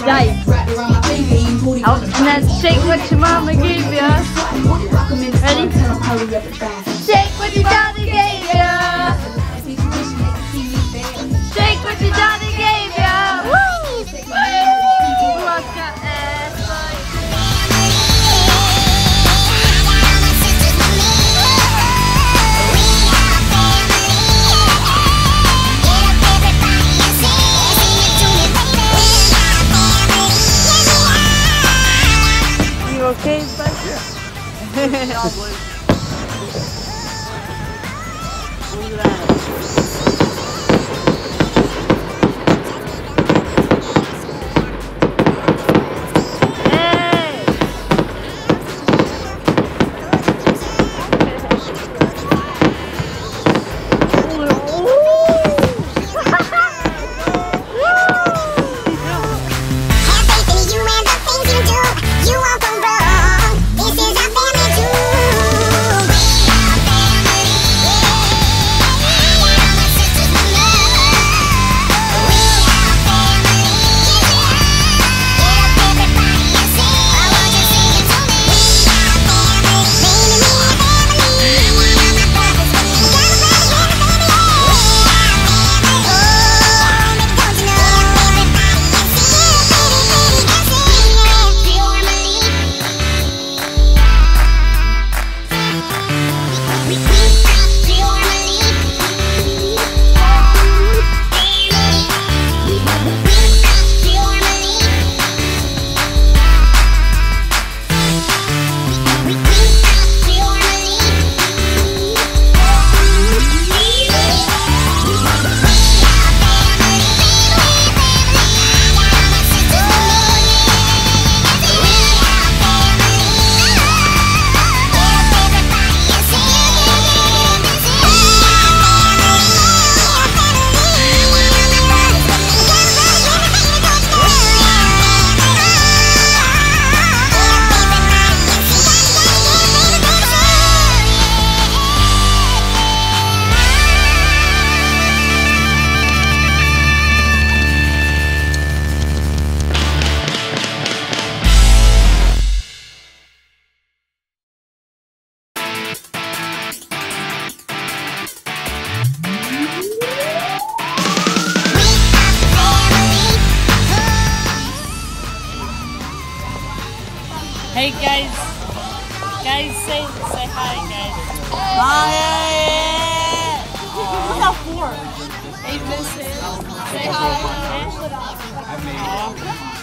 Guys. Out oh, and then shake what your mama gave you. Ready? Shake what your daddy okay, bud? Yeah.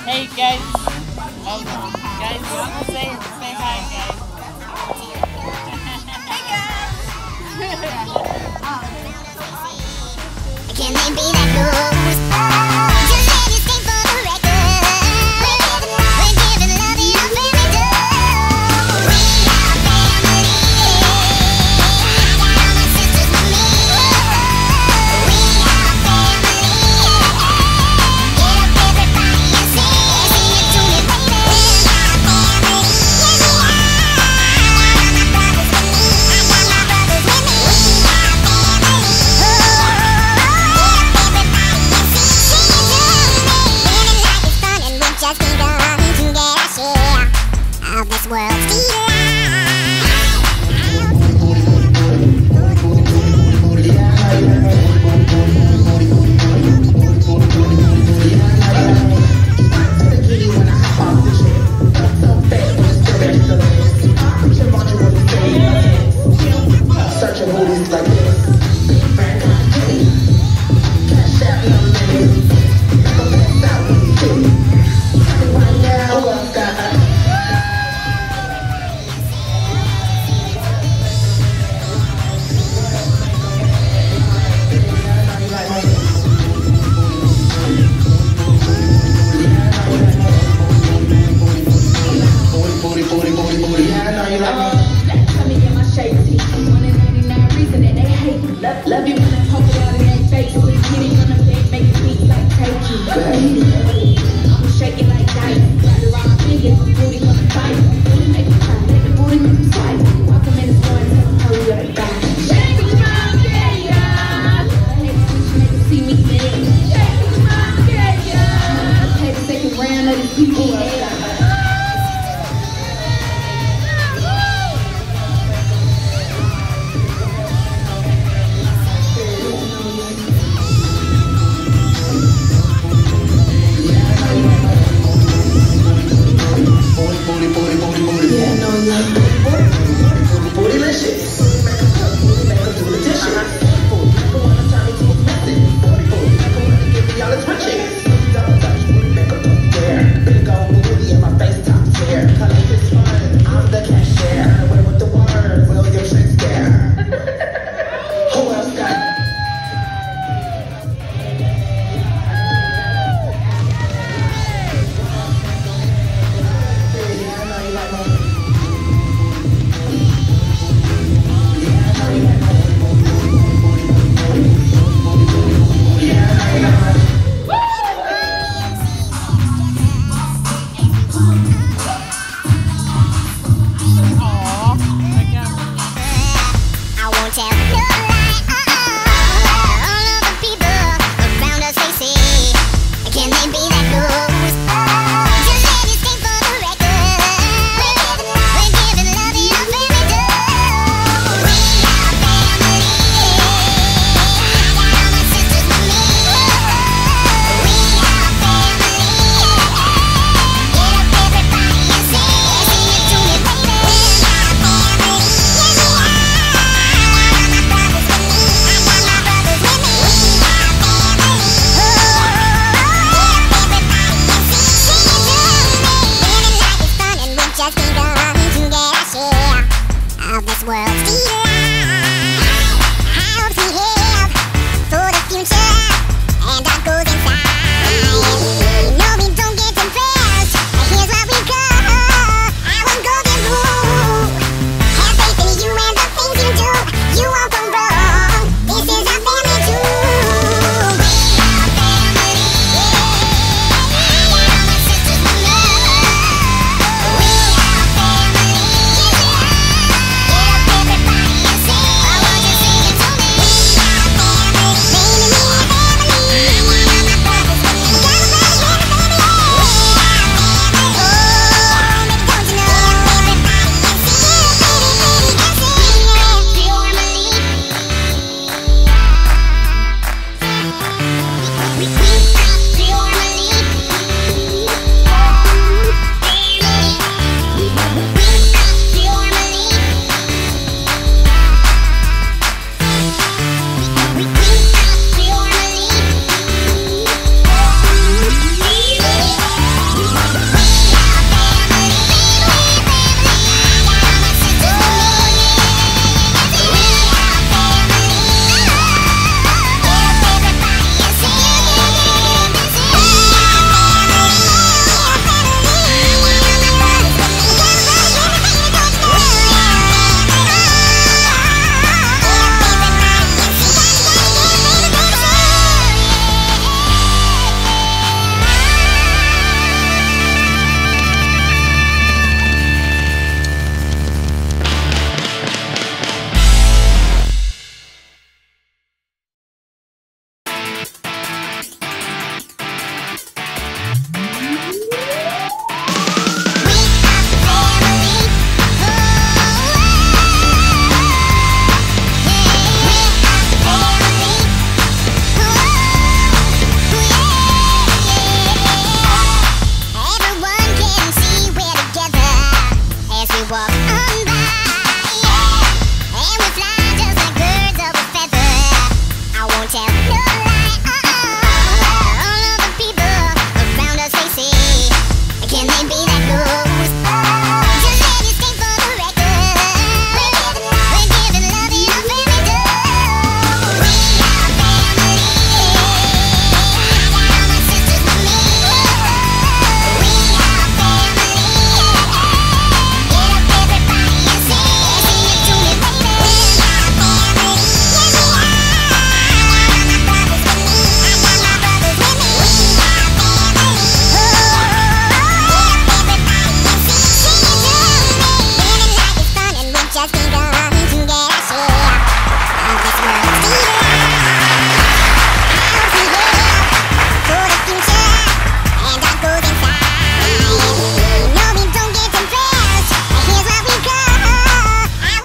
Hey guys. Oh, guys, I'm say, say hi, guys. hey guys. Can they be that cool? of this world. I hope we have for the future, and our goals.